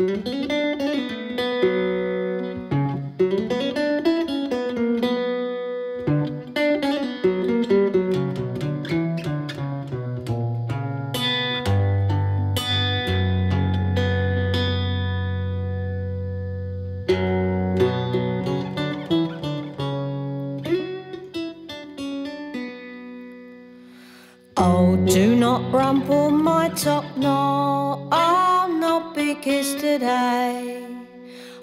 Oh, do not rumple my top knot. Oh. Today.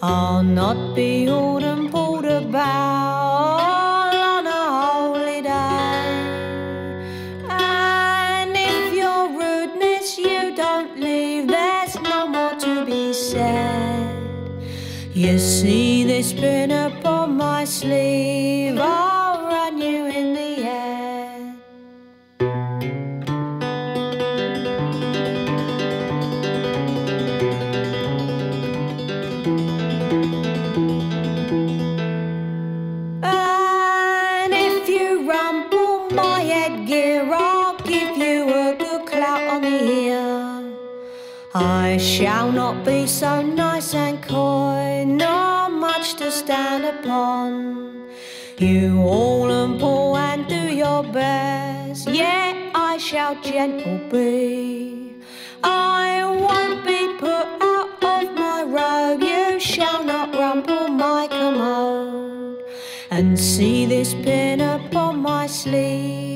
I'll not be and pulled about on a holy day. And if your rudeness you don't leave, there's no more to be said. You see this pin upon my sleeve. Headgear, I'll give you a good clout on the ear. I shall not be so nice and coy, nor much to stand upon. You all and pull and do your best, yet I shall gentle be. I won't be put out of my robe, you shall not rumple my commode. And see this pin upon my sleeve,